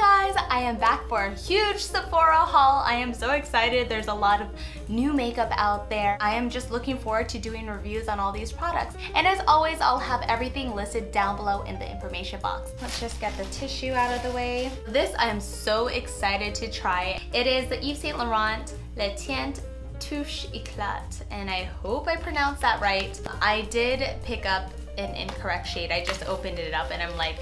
Guys, I am back for a huge Sephora haul. I am so excited. There's a lot of new makeup out there. I am just looking forward to doing reviews on all these products. And as always, I'll have everything listed down below in the information box. Let's just get the tissue out of the way. This I am so excited to try. It is the Yves Saint Laurent Le Teint Touche Eclat, and I hope I pronounced that right. I did pick up an incorrect shade. I just opened it up and I'm like,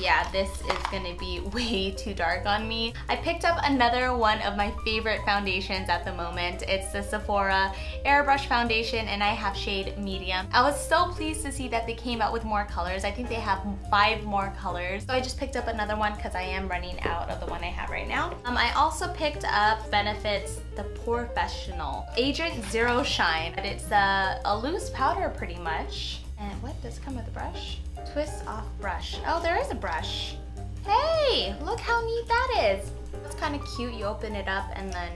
yeah, this is gonna be way too dark on me. I picked up another one of my favorite foundations at the moment. It's the Sephora Airbrush Foundation and I have shade medium. I was so pleased to see that they came out with more colors. I think they have five more colors. So I just picked up another one because I am running out of the one I have right now. Um, I also picked up Benefit's The POREfessional Agent Zero Shine. But It's a, a loose powder pretty much. And what, does come with a brush? Twist off brush. Oh, there is a brush. Hey, look how neat that is. It's kind of cute. You open it up and then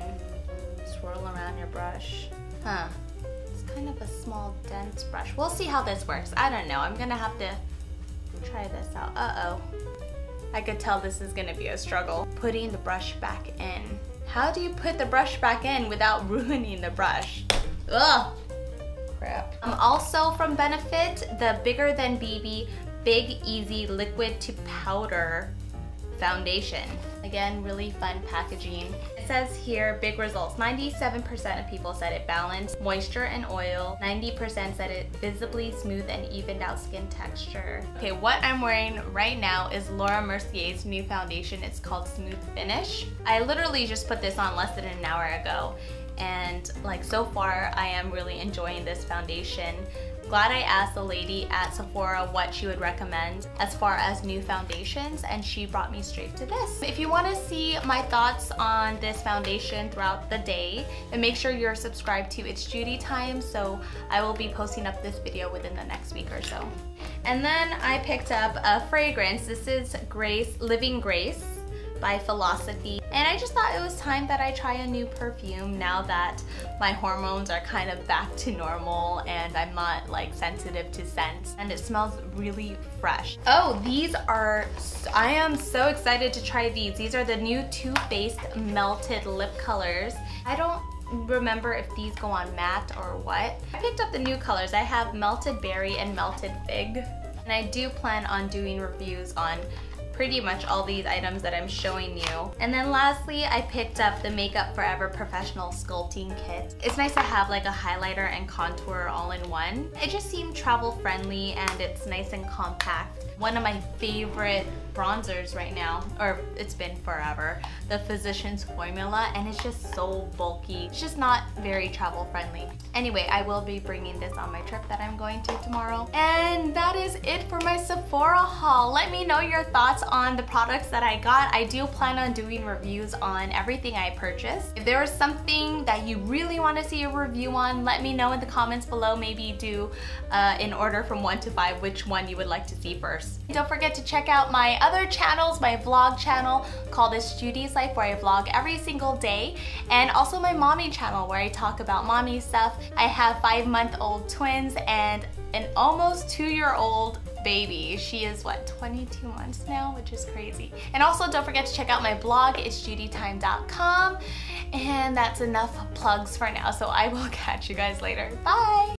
swirl around your brush. Huh. It's kind of a small dense brush. We'll see how this works. I don't know. I'm gonna have to try this out. Uh-oh. I could tell this is gonna be a struggle. Putting the brush back in. How do you put the brush back in without ruining the brush? Ugh crap. Um, also from Benefit, the Bigger Than BB Big Easy Liquid to Powder Foundation. Again, really fun packaging. It says here, big results. 97% of people said it balanced moisture and oil. 90% said it visibly smooth and evened out skin texture. Okay, what I'm wearing right now is Laura Mercier's new foundation. It's called Smooth Finish. I literally just put this on less than an hour ago and like so far I am really enjoying this foundation. Glad I asked the lady at Sephora what she would recommend as far as new foundations and she brought me straight to this. If you want to see my thoughts on this foundation throughout the day, then make sure you're subscribed to It's Judy Time so I will be posting up this video within the next week or so. And then I picked up a fragrance. This is Grace, Living Grace by Philosophy. And I just thought it was time that I try a new perfume now that my hormones are kind of back to normal and I'm not like sensitive to scents and it smells really fresh. Oh, these are, I am so excited to try these. These are the new Too Faced Melted Lip Colors. I don't remember if these go on matte or what. I picked up the new colors. I have Melted Berry and Melted Fig. And I do plan on doing reviews on pretty much all these items that I'm showing you. And then lastly, I picked up the Makeup Forever Professional Sculpting Kit. It's nice to have like a highlighter and contour all in one. It just seemed travel friendly and it's nice and compact. One of my favorite bronzers right now, or it's been forever, the Physicians Formula, and it's just so bulky. It's just not very travel friendly. Anyway, I will be bringing this on my trip that I'm going to tomorrow. And that is it for my Sephora haul. Let me know your thoughts on the products that I got. I do plan on doing reviews on everything I purchased. If there is something that you really want to see a review on, let me know in the comments below. Maybe do uh, in order from one to five which one you would like to see first. Don't forget to check out my other channels, my vlog channel called It's Judy's Life where I vlog every single day and also my mommy channel where I talk about mommy stuff. I have five month old twins and an almost two year old baby. She is what, 22 months now, which is crazy. And also don't forget to check out my blog, it's judytime.com. And that's enough plugs for now, so I will catch you guys later. Bye!